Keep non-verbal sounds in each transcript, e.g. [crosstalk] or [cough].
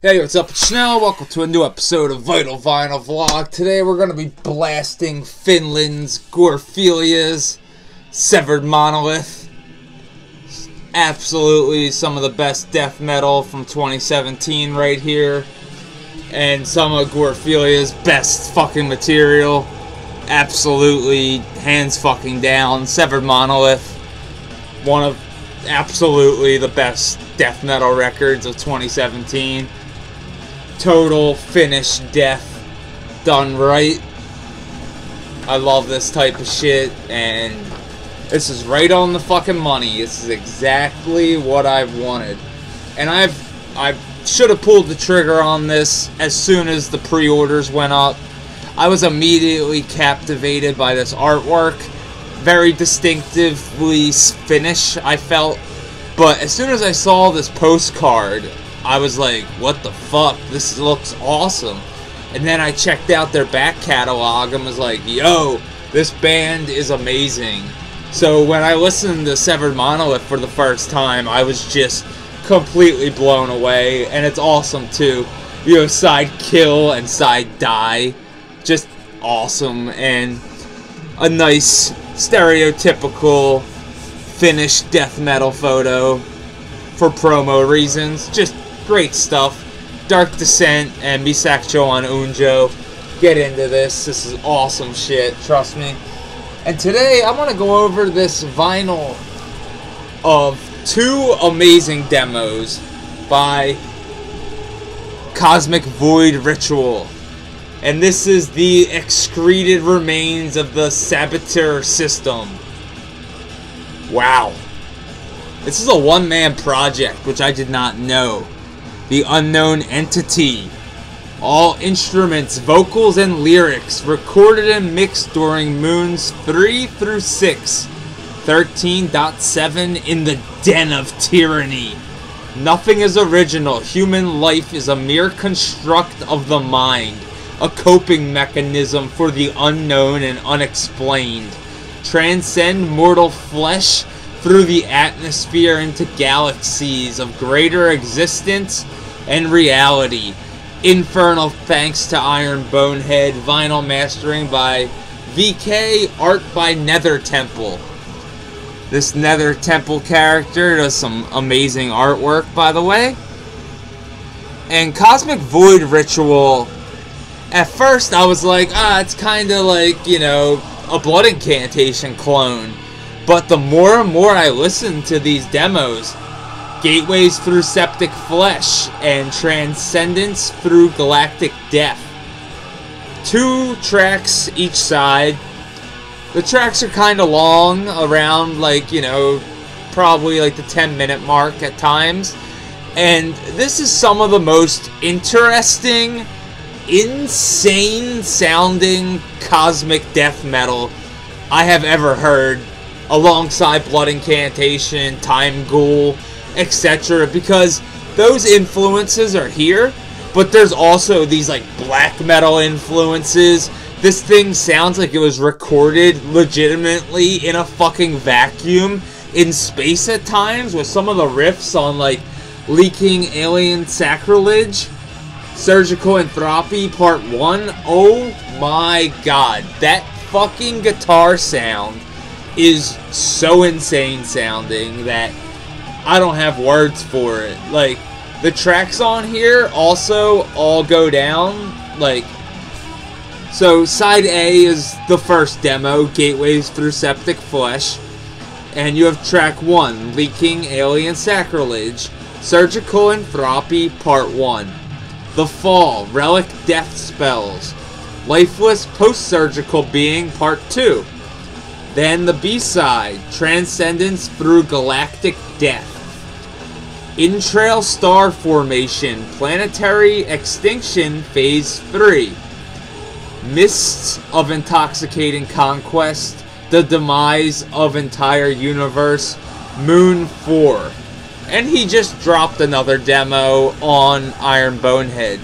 Hey, what's up? It's Schnell. Welcome to a new episode of Vital Vinyl Vlog. Today we're going to be blasting Finland's Gorephilia's Severed Monolith. Absolutely some of the best death metal from 2017 right here. And some of Gorephilia's best fucking material. Absolutely hands fucking down. Severed Monolith. One of absolutely the best death metal records of 2017 total finished death done right. I love this type of shit, and this is right on the fucking money. This is exactly what I've wanted, and I've I should have pulled the trigger on this as soon as the pre-orders went up. I was immediately captivated by this artwork, very distinctively Finnish. I felt, but as soon as I saw this postcard I was like, what the fuck? This looks awesome. And then I checked out their back catalog and was like, yo, this band is amazing. So when I listened to Severed Monolith for the first time, I was just completely blown away. And it's awesome too. You know, side kill and side die. Just awesome. And a nice stereotypical Finnish death metal photo for promo reasons. Just Great stuff. Dark Descent and Me Saco Un Ojo. Get into this. This is awesome shit. Trust me. And today I want to go over this vinyl of two amazing demos by Cosmic Void Ritual. And this is the excreted remains of the Sabatier system. Wow. This is a one-man project, which I did not know the unknown entity. All instruments, vocals, and lyrics recorded and mixed during Moons 3 through 6, 13.7 in the Den of Tyranny. Nothing is original. Human life is a mere construct of the mind, a coping mechanism for the unknown and unexplained. Transcend mortal flesh through the atmosphere into galaxies of greater existence and reality. Infernal thanks to Iron Bonehead, vinyl mastering by VK, art by Nether Temple. This Nether Temple character does some amazing artwork, by the way. And Cosmic Void Ritual, at first I was like, ah, it's kind of like, you know, a Blood Incantation clone. But the more and more I listen to these demos, Gateways through Septic Flesh, and Transcendence through Galactic Death. Two tracks each side. The tracks are kind of long, around like, you know, probably like the 10 minute mark at times. And this is some of the most interesting, insane sounding cosmic death metal I have ever heard alongside Blood Incantation, Time Ghoul, etc. Because those influences are here, but there's also these like black metal influences. This thing sounds like it was recorded legitimately in a fucking vacuum in space at times with some of the riffs on like leaking alien sacrilege surgical entropy part 1 oh my god that fucking guitar sound is so insane sounding that I don't have words for it. Like, the tracks on here also all go down. Like, so side A is the first demo, Gateways Through Septic Flesh. And you have track 1, Leaking Alien Sacrilege, Surgical Entropy Part 1. The Fall, Relic Death Spells, Lifeless Post-Surgical Being Part 2. Then the B-side, Transcendence Through Galactic Death. Entrail Star Formation, Planetary Extinction Phase 3. Mists of Intoxicating Conquest, The Demise of Entire Universe, Moon 4. And he just dropped another demo on Iron Bonehead.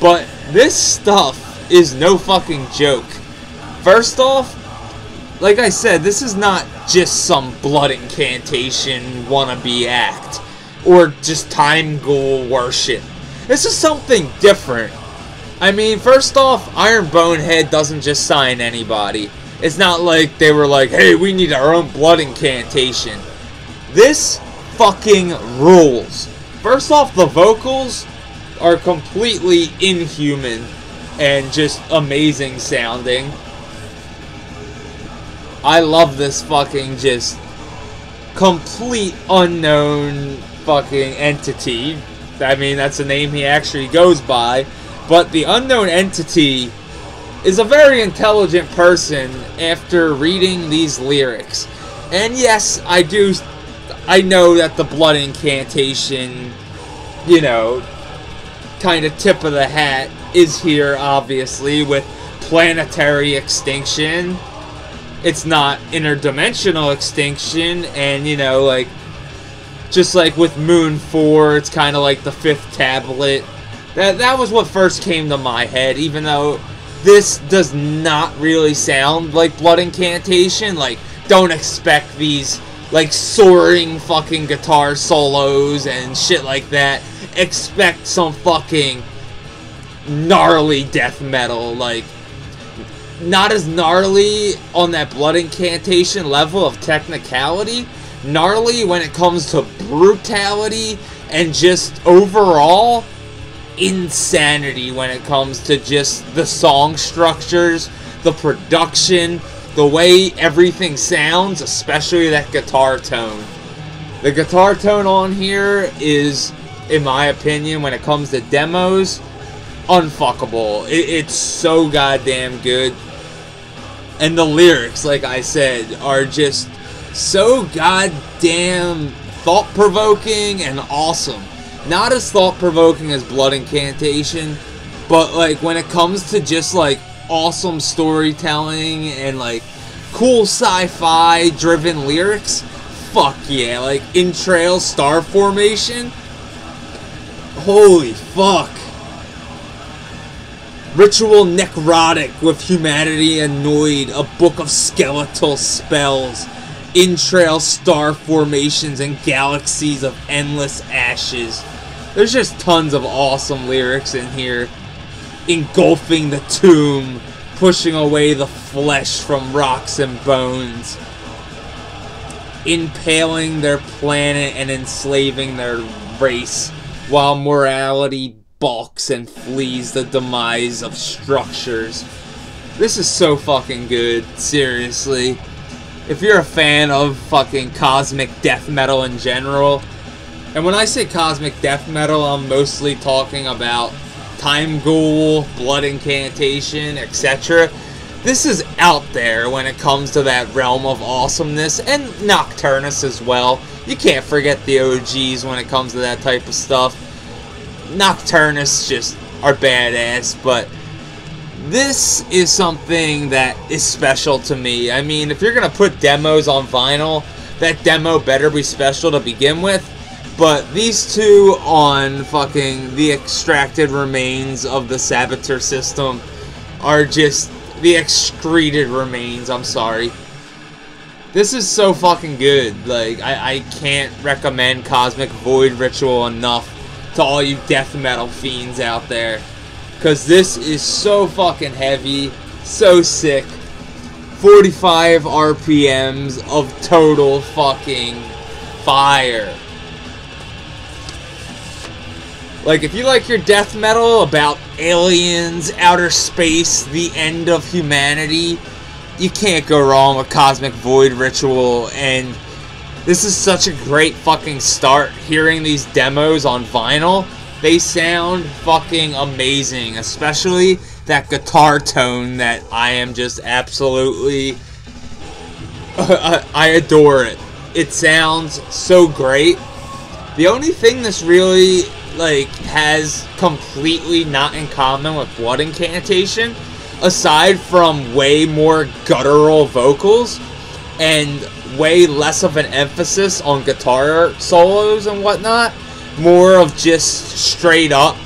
But this stuff is no fucking joke. First off, like I said, this is not just some blood incantation wannabe act or just time ghoul worship. This is something different. I mean, first off, Iron Bonehead doesn't just sign anybody. It's not like they were like, hey, we need our own blood incantation. This fucking rules. First off, the vocals are completely inhuman and just amazing sounding. I love this fucking just complete unknown fucking entity. I mean, that's the name he actually goes by. But the unknown entity is a very intelligent person after reading these lyrics. And yes, I do. I know that the blood incantation, you know, kind of tip of the hat is here, obviously, with planetary extinction. It's not interdimensional extinction, and, you know, like, just like with Moon 4, it's kind of like the fifth tablet. That, that was what first came to my head, even though this does not really sound like Blood Incantation. Like, don't expect these, like, soaring fucking guitar solos and shit like that. Expect some fucking gnarly death metal. Like, not as gnarly on that Blood Incantation level of technicality. Gnarly when it comes to brutality and just overall insanity when it comes to just the song structures, the production, the way everything sounds, especially that guitar tone. The guitar tone on here is, in my opinion, when it comes to demos, unfuckable. It, it's so goddamn good. And the lyrics, like I said, are just so goddamn thought provoking and awesome. Not as thought provoking as Blood Incantation, but like when it comes to just like awesome storytelling and like cool sci-fi driven lyrics, fuck yeah. Like Entrail Star Formation. Holy fuck. Ritual Necrotic with Humanity Annoyed, a book of skeletal spells, Entrail Star Formations, and Galaxies of Endless Ashes. There's just tons of awesome lyrics in here. Engulfing the tomb, pushing away the flesh from rocks and bones, impaling their planet and enslaving their race, while morality balks and flees the demise of structures. This is so fucking good, seriously. If you're a fan of fucking cosmic death metal in general, and when I say cosmic death metal, I'm mostly talking about Time Ghoul, Blood Incantation, etc. This is out there when it comes to that realm of awesomeness, and Nocturnus as well. You can't forget the OGs when it comes to that type of stuff. Nocturnus just are badass, but this is something that is special to me. I mean, if you're going to put demos on vinyl, that demo better be special to begin with. But these two on fucking the extracted remains of the Sabatier system are just the excreted remains, I'm sorry. This is so fucking good. Like, I, I can't recommend Cosmic Void Ritual enough to all you death metal fiends out there. Because this is so fucking heavy, so sick. 45 RPMs of total fucking fire. Like, if you like your death metal about aliens, outer space, the end of humanity, you can't go wrong with Cosmic Void Ritual, and this is such a great fucking start hearing these demos on vinyl. They sound fucking amazing, especially that guitar tone that I am just absolutely. [laughs] I adore it. It sounds so great. The only thing this really like has completely not in common with Blood Incantation, aside from way more guttural vocals and way less of an emphasis on guitar solos and whatnot. More of just straight up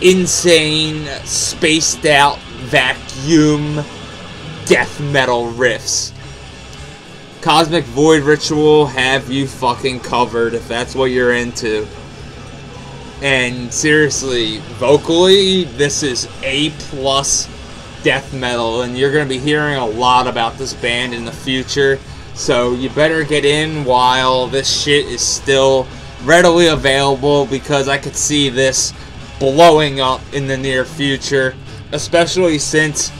insane, spaced out, vacuum death metal riffs. Cosmic Void Ritual have you fucking covered if that's what you're into. And seriously, vocally, this is A plus death metal, and you're to be hearing a lot about this band in the future. So you better get in while this shit is still readily available because I could see this blowing up in the near future, especially since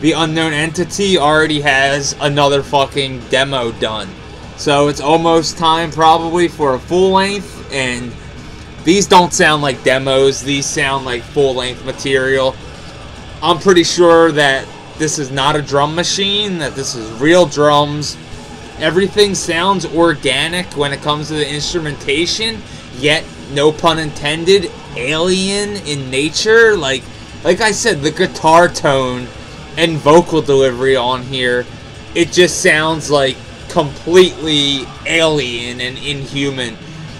the unknown entity already has another fucking demo done. So it's almost time probably for a full length and these don't sound like demos, these sound like full length material. I'm pretty sure that this is not a drum machine, that this is real drums. Everything sounds organic when it comes to the instrumentation, yet no pun intended, alien in nature. Like like I said, the guitar tone and vocal delivery on here, it just sounds like completely alien and inhuman.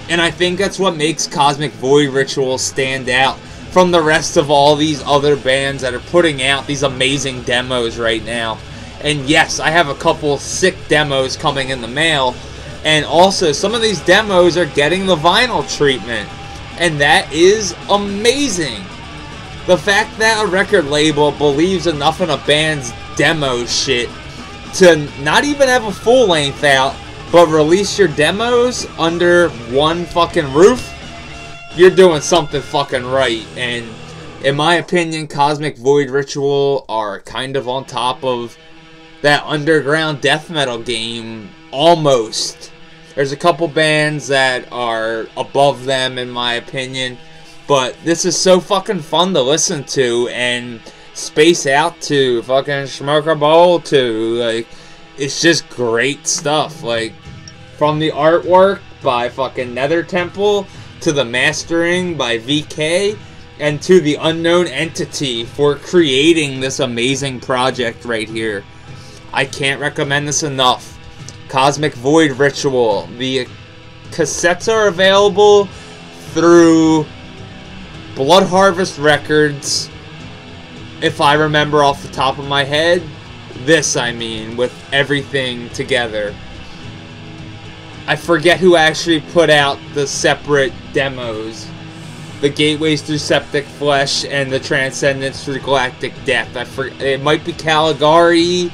And I think that's what makes Cosmic Void Ritual stand out from the rest of all these other bands that are putting out these amazing demos right now. And yes, I have a couple sick demos coming in the mail. And also, some of these demos are getting the vinyl treatment. And that is amazing. The fact that a record label believes enough in a band's demo shit to not even have a full length out, but release your demos under one fucking roof, you're doing something fucking right. And in my opinion, Cosmic Void Ritual are kind of on top of that underground death metal game almost. There's a couple bands that are above them in my opinion, but this is so fucking fun to listen to and space out to fucking smoke a bowl to like it's just great stuff like from the artwork by fucking Nether Temple to the mastering by VK and to the unknown entity for creating this amazing project right here. I can't recommend this enough. Cosmic Void Ritual. The cassettes are available through Blood Harvest Records. If I remember off the top of my head, this I mean, with everything together. I forget who actually put out the separate demos. The Gateways through Septic Flesh and the Transcendence through Galactic Death. I for, it might be Caligari.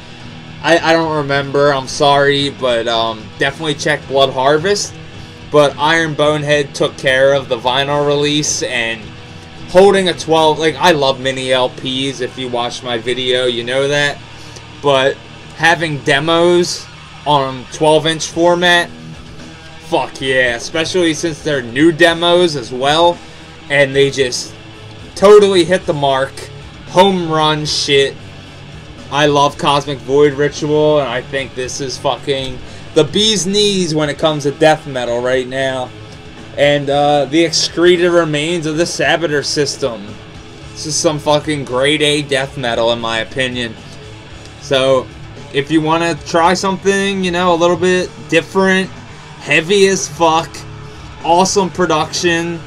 I, I don't remember. I'm sorry, but um, definitely check Blood Harvest. But Iron Bonehead took care of the vinyl release and holding a 12. Like I love mini LPs. If you watch my video, you know that. But having demos on 12 inch format fuck yeah. Especially since they're new demos as well. And they just totally hit the mark. Home run shit. I love Cosmic Void Ritual, and I think this is fucking the bee's knees when it comes to death metal right now. And uh, the excreted remains of the Sabatier system. This is some fucking grade A death metal, in my opinion. So, if you want to try something, you know, a little bit different, heavy as fuck, awesome production,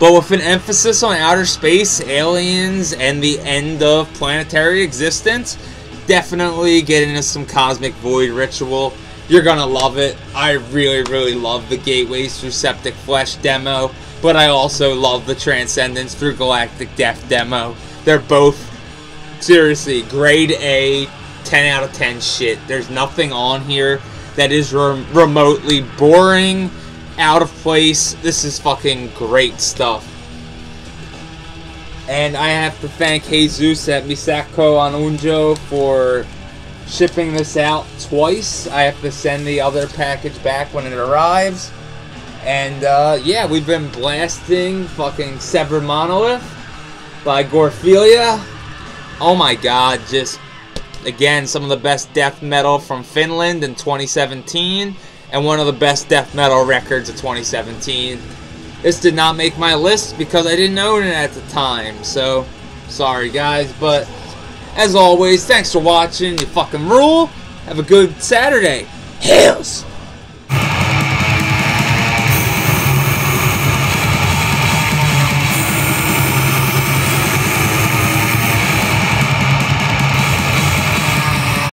but with an emphasis on outer space, aliens, and the end of planetary existence, definitely get into some Cosmic Void Ritual. You're gonna love it. I really, really love the Gateways through Septic Flesh demo, but I also love the Transcendence through Galactic Death demo. They're both, seriously, grade A, 10 out of 10 shit. There's nothing on here that is re remotely boring, out of place. This is fucking great stuff. And I have to thank Jesus at Me Saco Un Ojo for shipping this out twice. I have to send the other package back when it arrives. And uh, yeah, we've been blasting fucking Sever Monolith by Gorephilia. Oh my god, just Again, some of the best death metal from Finland in 2017, and one of the best death metal records of 2017. This did not make my list because I didn't own it at the time, so sorry guys, but as always, thanks for watching, you fucking rule. Have a good Saturday. Hails!